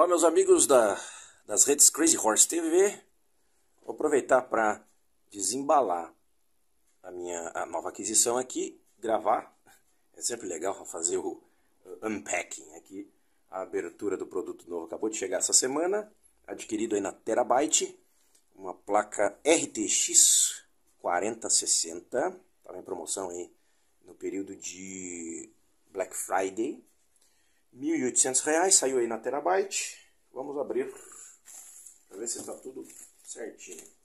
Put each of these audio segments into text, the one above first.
Olá, meus amigos da, das redes Crazy Horse TV. Vou aproveitar para desembalar a minha a nova aquisição aqui, gravar. É sempre legal fazer o unpacking aqui, a abertura do produto novo. Acabou de chegar essa semana, adquirido aí na Terabyte, uma placa RTX 4060, estava em promoção aí no período de Black Friday. R$ 1.800, saiu aí na Terabyte. Vamos abrir para ver se está tudo certinho.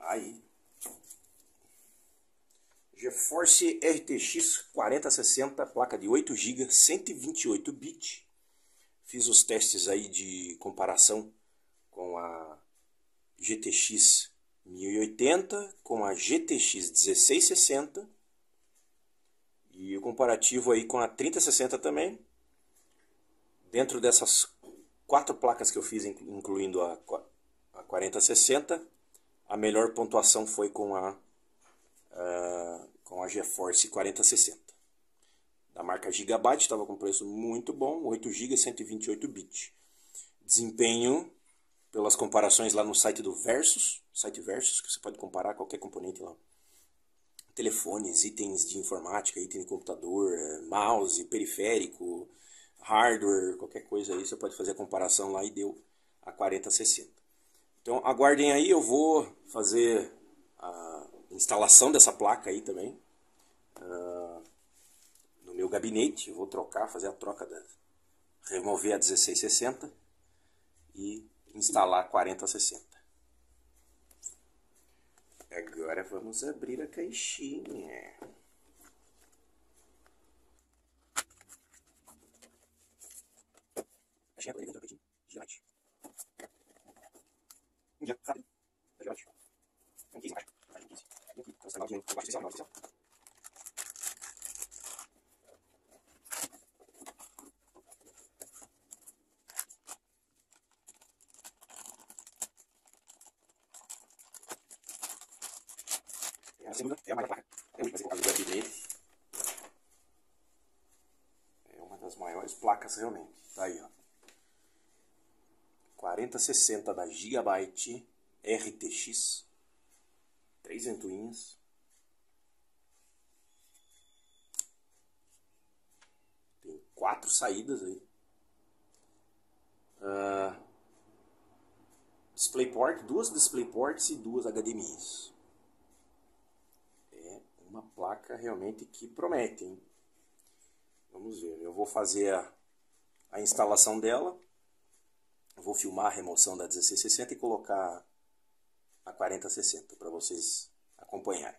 Aí. GeForce RTX 4060, placa de 8 GB, 128 bits. Fiz os testes aí de comparação com a GTX 1080, com a GTX 1660 e o comparativo aí com a 3060 também. Dentro dessas quatro placas que eu fiz, incluindo a, a 4060, a melhor pontuação foi com a uh, com a GeForce 4060 da marca Gigabyte, estava com preço muito bom, 8 GB 128 bits. Desempenho pelas comparações lá no site do Versus, site Versus, que você pode comparar qualquer componente lá. Telefones, itens de informática, item de computador, eh, mouse, periférico, hardware, qualquer coisa aí, você pode fazer a comparação lá e deu a 4060. Então aguardem aí, eu vou fazer a instalação dessa placa aí também uh, meu gabinete. vou trocar, fazer a troca da. remover a 1660 e instalar a 4060. Agora vamos abrir a caixinha. Caixinha é uma das maiores placas realmente. Tá aí, ó. 4060 da Gigabyte RTX. Três ventoinhas. quatro saídas aí. Uh, DisplayPort, duas DisplayPorts e duas HDMIs uma placa realmente que promete. Hein? Vamos ver, eu vou fazer a, a instalação dela, vou filmar a remoção da 1660 e colocar a 4060 para vocês acompanharem.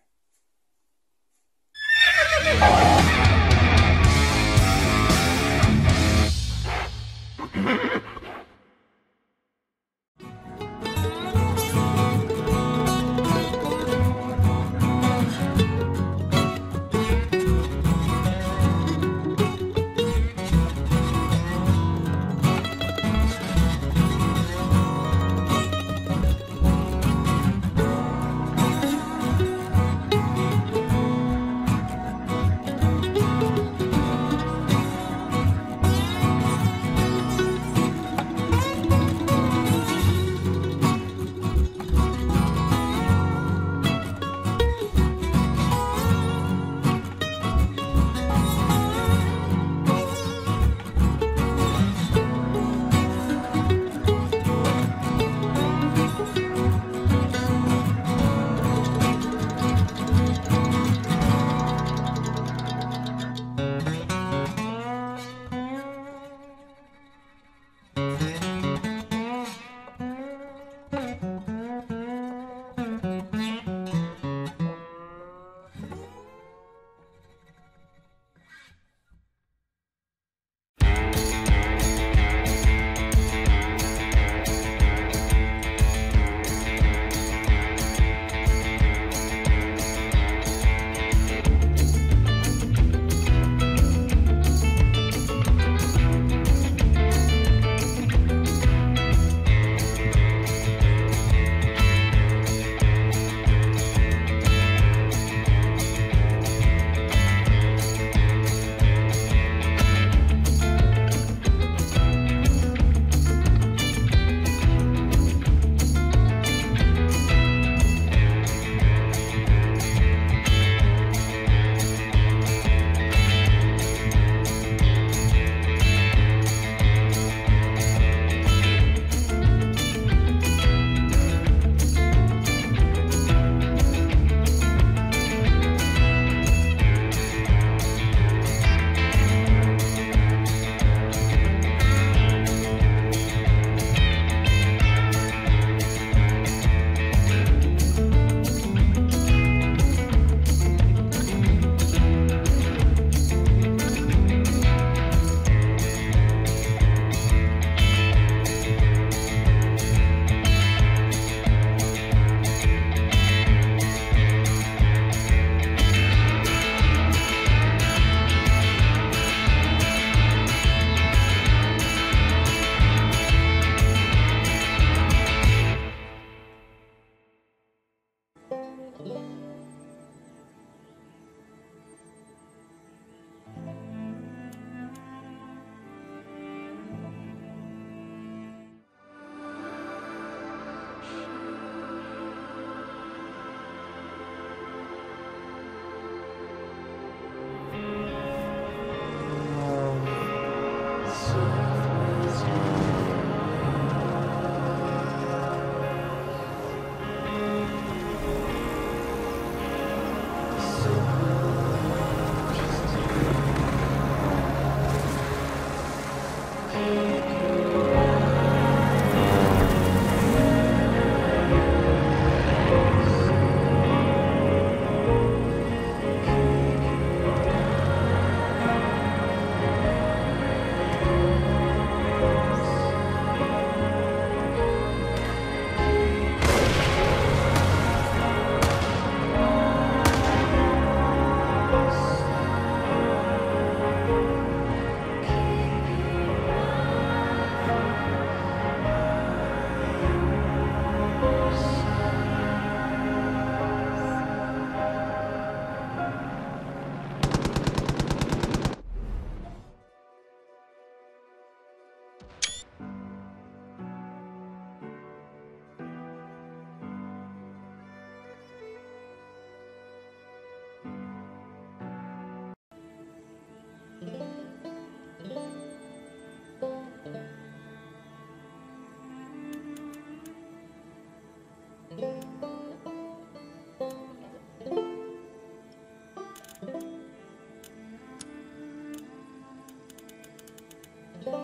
Thank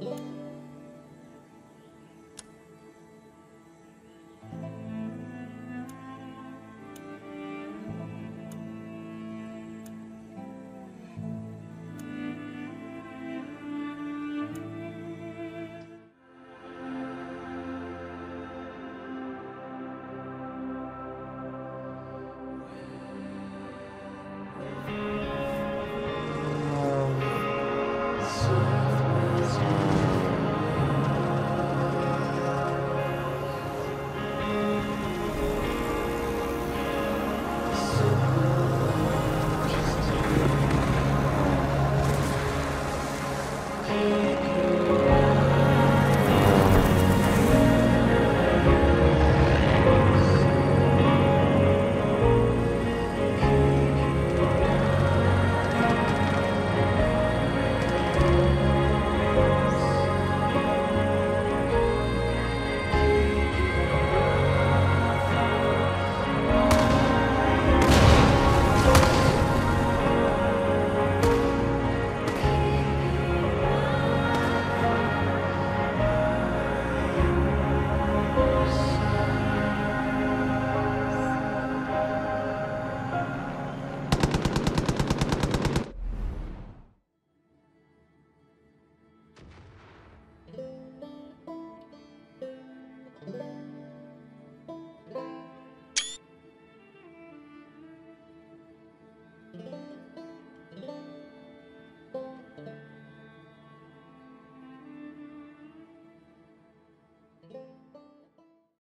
you.